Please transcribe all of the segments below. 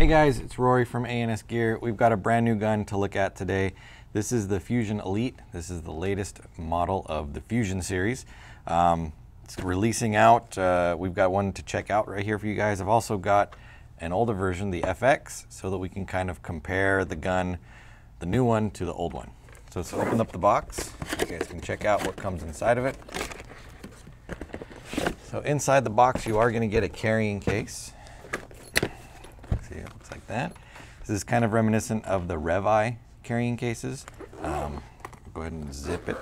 Hey guys, it's Rory from ANS Gear. We've got a brand new gun to look at today. This is the Fusion Elite. This is the latest model of the Fusion series. Um, it's releasing out. Uh, we've got one to check out right here for you guys. I've also got an older version, the FX, so that we can kind of compare the gun, the new one to the old one. So let's open up the box. You guys can check out what comes inside of it. So inside the box, you are going to get a carrying case that. This is kind of reminiscent of the Rev-I carrying cases. Um, go ahead and zip it.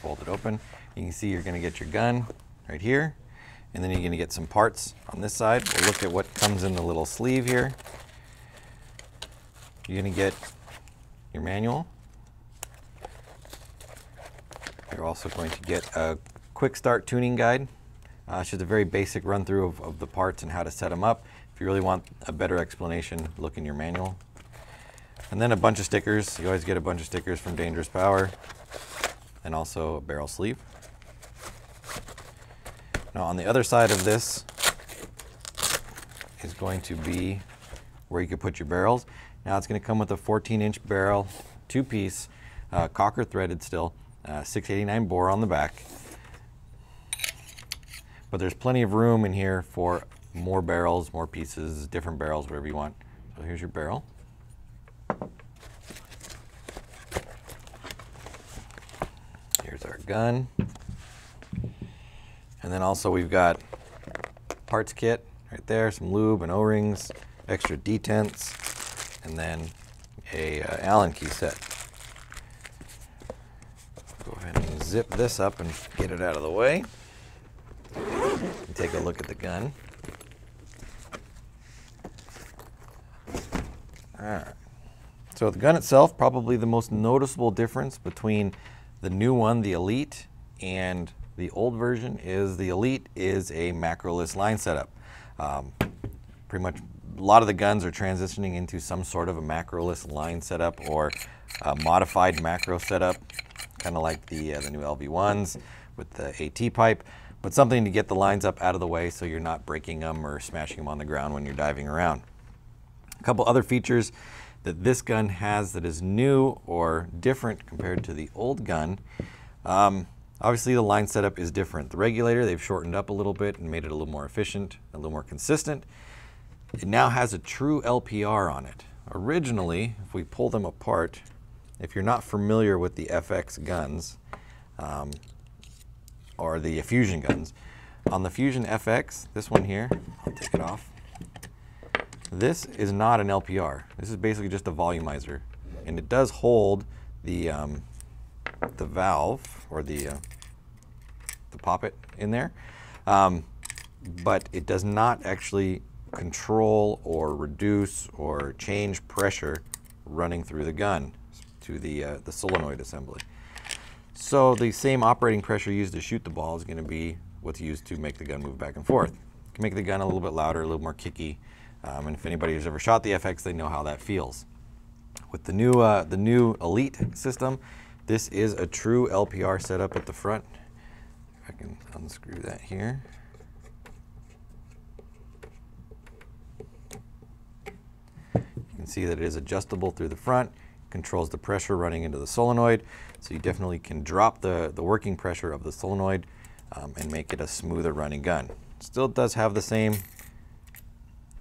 Fold it open. You can see you're going to get your gun right here. And then you're going to get some parts on this side. We'll look at what comes in the little sleeve here. You're going to get your manual. You're also going to get a quick start tuning guide. Uh, it's just a very basic run through of, of the parts and how to set them up. If you really want a better explanation, look in your manual. And then a bunch of stickers. You always get a bunch of stickers from Dangerous Power and also a barrel sleeve. Now on the other side of this is going to be where you could put your barrels. Now it's going to come with a 14 inch barrel, two piece, uh, Cocker threaded still, uh, 689 bore on the back. But there's plenty of room in here for more barrels, more pieces, different barrels, whatever you want. So here's your barrel. Here's our gun. And then also we've got parts kit right there, some lube and O-rings, extra detents, and then a uh, Allen key set. Go ahead and zip this up and get it out of the way take a look at the gun. All right. So the gun itself, probably the most noticeable difference between the new one, the Elite, and the old version is the Elite is a macroless line setup. Um, pretty much a lot of the guns are transitioning into some sort of a macroless line setup or a modified macro setup, kind of like the, uh, the new LV1s with the AT pipe but something to get the lines up out of the way so you're not breaking them or smashing them on the ground when you're diving around. A couple other features that this gun has that is new or different compared to the old gun. Um, obviously the line setup is different. The regulator they've shortened up a little bit and made it a little more efficient, a little more consistent. It now has a true LPR on it. Originally, if we pull them apart, if you're not familiar with the FX guns, um, or the Fusion guns. On the Fusion FX, this one here, I'll take it off. This is not an LPR. This is basically just a volumizer. And it does hold the, um, the valve or the, uh, the poppet in there. Um, but it does not actually control or reduce or change pressure running through the gun to the, uh, the solenoid assembly. So the same operating pressure used to shoot the ball is going to be what's used to make the gun move back and forth. It can make the gun a little bit louder, a little more kicky. Um, and if anybody has ever shot the FX, they know how that feels. With the new, uh, the new Elite system, this is a true LPR setup at the front. If I can unscrew that here. You can see that it is adjustable through the front controls the pressure running into the solenoid. So you definitely can drop the, the working pressure of the solenoid um, and make it a smoother running gun. Still does have the same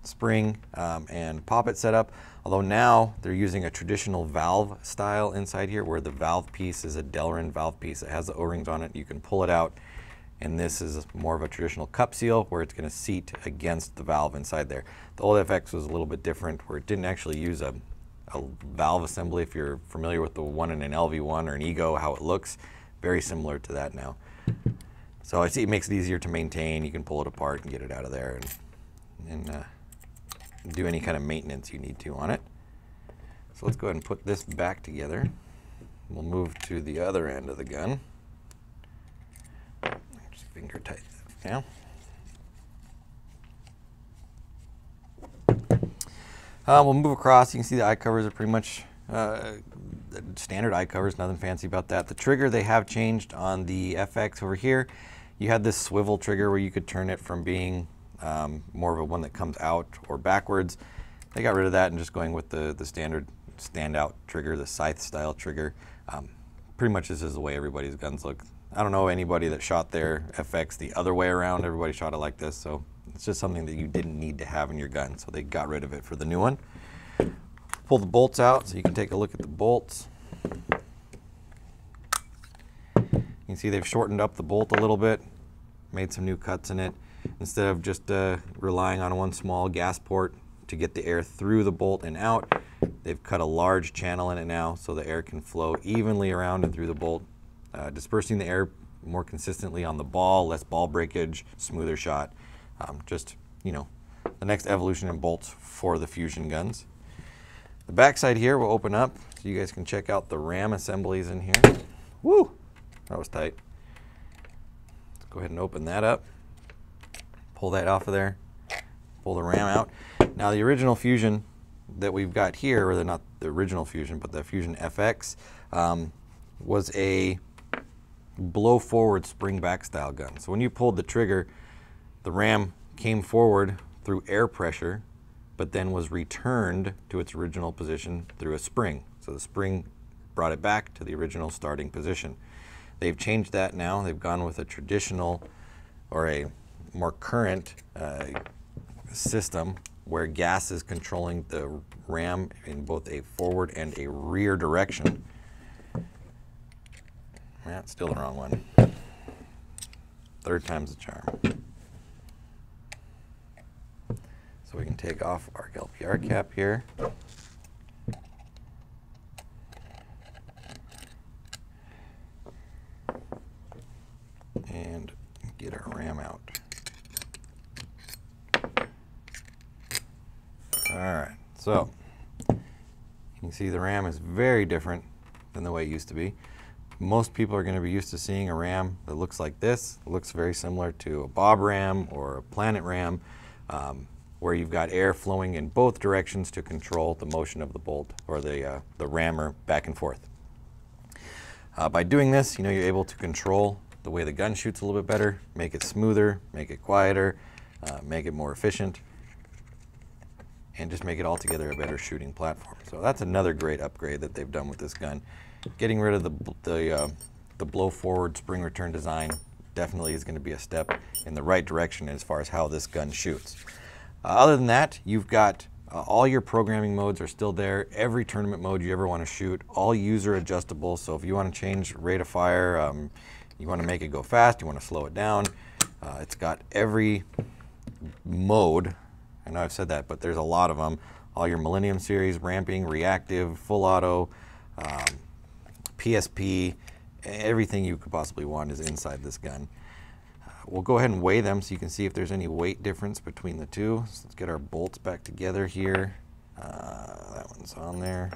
spring um, and poppet setup, although now they're using a traditional valve style inside here where the valve piece is a Delrin valve piece. It has the O-rings on it. You can pull it out and this is more of a traditional cup seal where it's going to seat against the valve inside there. The old FX was a little bit different where it didn't actually use a a valve assembly, if you're familiar with the one in an LV1 or an Ego, how it looks, very similar to that now. So I see it makes it easier to maintain. You can pull it apart and get it out of there and, and uh, do any kind of maintenance you need to on it. So let's go ahead and put this back together. We'll move to the other end of the gun. Just finger tight now. Uh, we'll move across. You can see the eye covers are pretty much uh, standard eye covers, nothing fancy about that. The trigger they have changed on the FX over here. You had this swivel trigger where you could turn it from being um, more of a one that comes out or backwards. They got rid of that and just going with the, the standard standout trigger, the scythe style trigger. Um, pretty much this is the way everybody's guns look. I don't know anybody that shot their FX the other way around. Everybody shot it like this, so it's just something that you didn't need to have in your gun, so they got rid of it for the new one. Pull the bolts out so you can take a look at the bolts. You can see they've shortened up the bolt a little bit, made some new cuts in it. Instead of just uh, relying on one small gas port to get the air through the bolt and out, they've cut a large channel in it now so the air can flow evenly around and through the bolt, uh, dispersing the air more consistently on the ball, less ball breakage, smoother shot. Um, just, you know, the next evolution in bolts for the Fusion guns. The backside here will open up so you guys can check out the ram assemblies in here. Woo! That was tight. Let's go ahead and open that up. Pull that off of there. Pull the ram out. Now the original Fusion that we've got here, or not the original Fusion, but the Fusion FX, um, was a blow forward spring back style gun. So when you pulled the trigger, the ram came forward through air pressure, but then was returned to its original position through a spring. So the spring brought it back to the original starting position. They've changed that now. They've gone with a traditional or a more current uh, system where gas is controlling the ram in both a forward and a rear direction. That's still the wrong one. Third time's the charm. So we can take off our LPR cap here. And get our ram out. All right, so you can see the ram is very different than the way it used to be. Most people are going to be used to seeing a ram that looks like this. It looks very similar to a bob ram or a planet ram. Um, where you've got air flowing in both directions to control the motion of the bolt or the, uh, the rammer back and forth. Uh, by doing this, you know, you're able to control the way the gun shoots a little bit better, make it smoother, make it quieter, uh, make it more efficient, and just make it altogether a better shooting platform. So that's another great upgrade that they've done with this gun. Getting rid of the, the, uh, the blow forward spring return design definitely is going to be a step in the right direction as far as how this gun shoots. Uh, other than that, you've got uh, all your programming modes are still there. Every tournament mode you ever want to shoot, all user adjustable. So if you want to change rate of fire, um, you want to make it go fast, you want to slow it down, uh, it's got every mode. I know I've said that, but there's a lot of them. All your Millennium series, ramping, reactive, full auto, um, PSP, everything you could possibly want is inside this gun. We'll go ahead and weigh them so you can see if there's any weight difference between the two. So let's get our bolts back together here. Uh, that one's on there.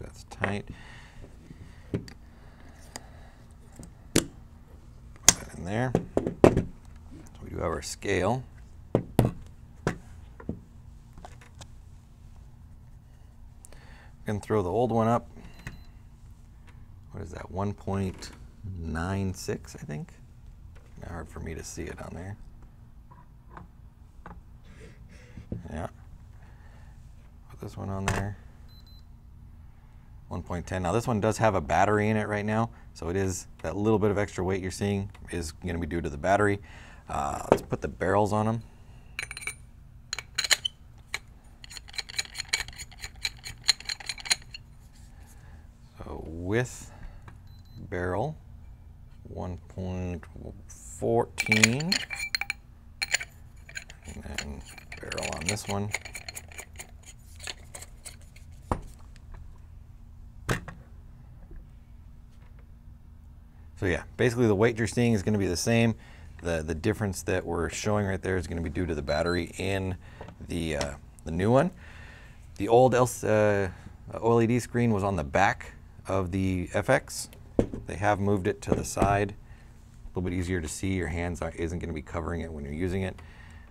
That's tight. Put that in there. So we do have our scale. We can throw the old one up. What is that? One point nine six, I think. Hard for me to see it on there. Yeah. Put this one on there. 1.10. Now this one does have a battery in it right now, so it is that little bit of extra weight you're seeing is going to be due to the battery. Uh, let's put the barrels on them. So with barrel, 1.14 and then barrel on this one. So yeah, basically the weight you're seeing is going to be the same. The, the difference that we're showing right there is going to be due to the battery in the, uh, the new one. The old uh, OLED screen was on the back of the FX. They have moved it to the side, a little bit easier to see. Your hands isn't going to be covering it when you're using it.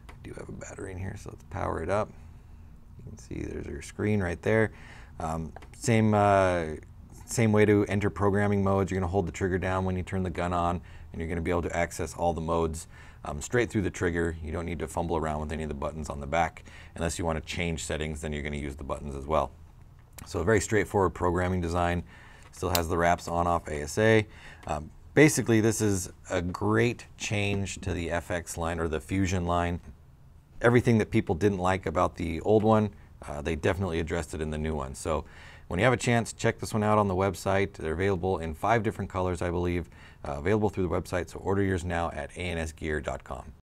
I do have a battery in here, so let's power it up. You can see there's your screen right there. Um, same uh, Same way to enter programming modes. You're going to hold the trigger down when you turn the gun on, and you're going to be able to access all the modes um, straight through the trigger. You don't need to fumble around with any of the buttons on the back. Unless you want to change settings, then you're going to use the buttons as well. So a very straightforward programming design. Still has the wraps on off ASA. Um, basically, this is a great change to the FX line or the Fusion line. Everything that people didn't like about the old one, uh, they definitely addressed it in the new one. So when you have a chance, check this one out on the website. They're available in five different colors, I believe, uh, available through the website. So order yours now at ansgear.com.